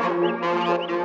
Gracias.